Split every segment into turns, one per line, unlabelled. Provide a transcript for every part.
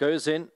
Goes in.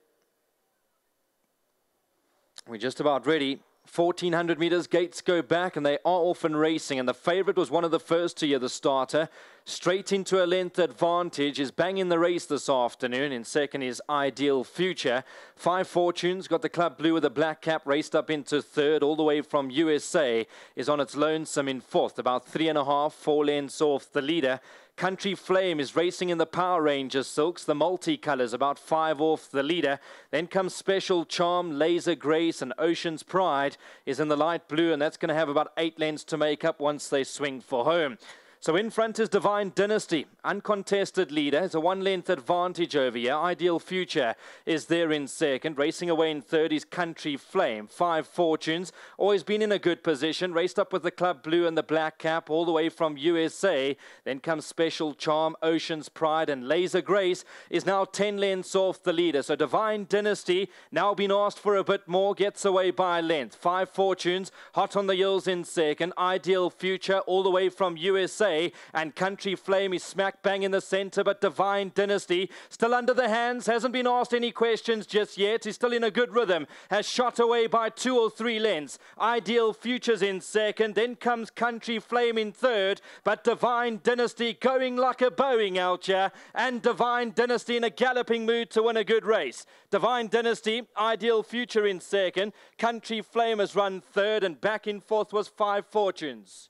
We're just about ready. 1400 meters, gates go back, and they are off and racing. And the favorite was one of the first to hear the starter. Straight into a length advantage is banging the race this afternoon. In second is Ideal Future. Five Fortunes got the club blue with a black cap, raced up into third, all the way from USA. Is on its lonesome in fourth, about three and a half, four lengths off the leader. Country Flame is racing in the Power Rangers silks, the multicolours, about five off the leader. Then comes Special Charm, Laser Grace, and Ocean's Pride is in the light blue, and that's going to have about eight lengths to make up once they swing for home. So in front is Divine Dynasty, uncontested leader. It's a one-length advantage over here. Ideal Future is there in second. Racing away in third is Country Flame. Five Fortunes, always been in a good position. Raced up with the Club Blue and the Black Cap all the way from USA. Then comes Special Charm, Ocean's Pride, and Laser Grace is now 10 lengths off the leader. So Divine Dynasty, now been asked for a bit more, gets away by length. Five Fortunes, hot on the heels in second. Ideal Future all the way from USA and Country Flame is smack bang in the center, but Divine Dynasty still under the hands, hasn't been asked any questions just yet. He's still in a good rhythm, has shot away by two or three lengths. Ideal Futures in second, then comes Country Flame in third, but Divine Dynasty going like a Boeing out here, and Divine Dynasty in a galloping mood to win a good race. Divine Dynasty, Ideal Future in second, Country Flame has run third, and back in fourth was Five Fortunes.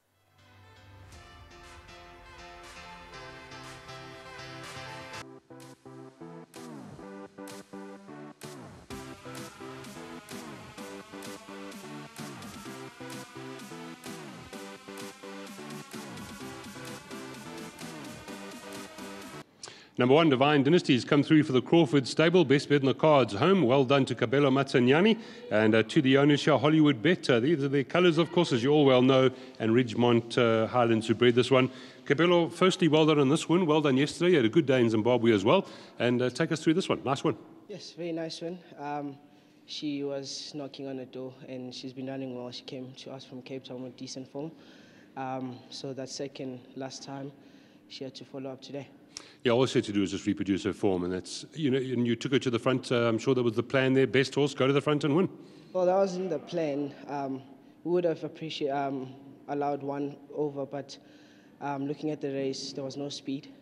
Number one, Divine Dynasty has come through for the Crawford stable. Best bet in the cards home. Well done to Kabelo Matsunyane and uh, to the here, Hollywood Bet. Uh, these are the colours, of course, as you all well know, and Ridgemont uh, Highlands who bred this one. Kabelo, firstly, well done on this one. Well done yesterday. You had a good day in Zimbabwe as well. And uh, take us through this one. Nice one.
Yes, very nice one. Um, she was knocking on the door and she's been running well. She came to us from Cape Town with decent form. Um, so that second last time, she had to follow up today.
Yeah, all she had to do is just reproduce her form, and that's you know, and you took her to the front. Uh, I'm sure that was the plan there. Best horse, go to the front and win.
Well, that wasn't the plan. Um, we would have appreciated um, allowed one over, but um, looking at the race, there was no speed,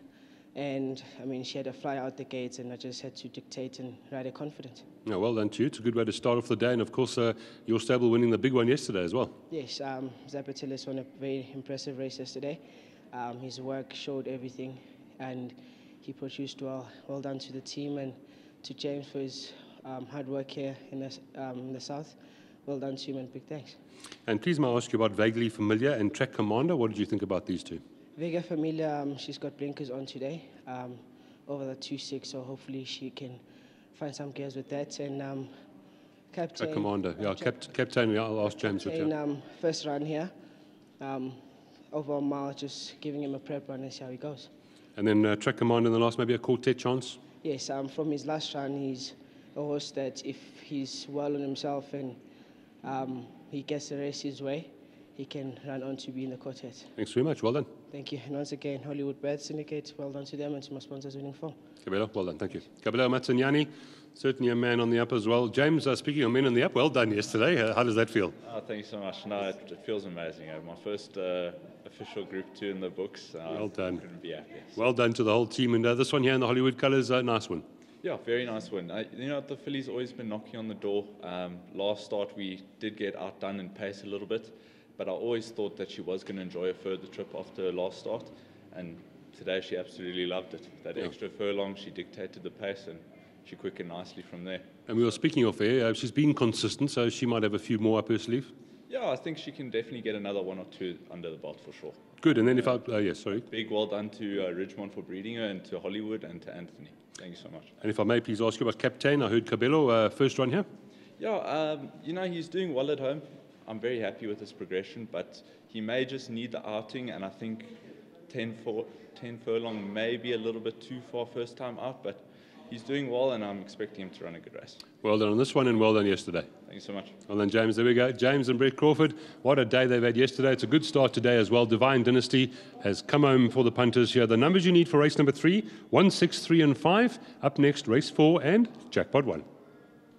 and I mean she had to fly out the gates, and I just had to dictate and ride her confident.
Yeah, well done to you. It's a good way to start off the day, and of course, uh, your stable winning the big one yesterday as well.
Yes, um, Zapatilis won a very impressive race yesterday. Um, his work showed everything, and he produced well. Well done to the team and to James for his um, hard work here in the, um, in the south. Well done to him and big thanks.
And please may I ask you about Vaguely Familiar and Track Commander. What did you think about these two?
Vega Familia, um, she's got blinkers on today um, over the 2-6, so hopefully she can find some gears with that. And um,
Captain... Track Commander, yeah, Cap Captain, I'll ask James.
Captain, um, first run here, um, over a mile, just giving him a prep run and see how he goes.
And then uh, track command in the last, maybe a quartet chance?
Yes, um, from his last run, he's a horse that if he's well on himself and um, he gets the race his way, he can run on to be in the quartet.
Thanks very much. Well done.
Thank you. And once again, Hollywood Bet Syndicate, well done to them and to my sponsors winning form.
Kabelo, well done. Thank you. Kabelo Matsunyane, certainly a man on the up as well. James, uh, speaking of men on the up, well done yesterday. Uh, how does that feel?
Oh, thank you so much. No, it, it feels amazing. Uh, my first uh, official Group 2 in the books.
Uh, well done.
Couldn't be happier.
Well done to the whole team. And uh, this one here in the Hollywood colours, a nice one.
Yeah, very nice one. you know, the filly's always been knocking on the door. Um, last start, we did get outdone in pace a little bit but I always thought that she was going to enjoy a further trip after her last start, and today she absolutely loved it. That yeah. extra furlong, she dictated the pace, and she quickened nicely from there.
And we were speaking of her, uh, she's been consistent, so she might have a few more up her sleeve.
Yeah, I think she can definitely get another one or two under the belt for sure.
Good, and then if I, uh, yes, sorry.
Big well done to uh, Ridgemont for breeding her, and to Hollywood, and to Anthony. Thank you so much.
And if I may please ask you about Captain, I heard Kabelo, uh, first run here.
Yeah, um, you know, he's doing well at home. I'm very happy with his progression, but he may just need the outing, and I think 10, for, 10 furlong may be a little bit too far first time out, but he's doing well, and I'm expecting him to run a good race.
Well done on this one and well done yesterday.
Thank you so much.
Well done, James. There we go. James and Brett Crawford. What a day they've had yesterday. It's a good start today as well. Divine Dynasty has come home for the punters here. The numbers you need for race number three, one, six, three, and five. Up next, race four and jackpot one.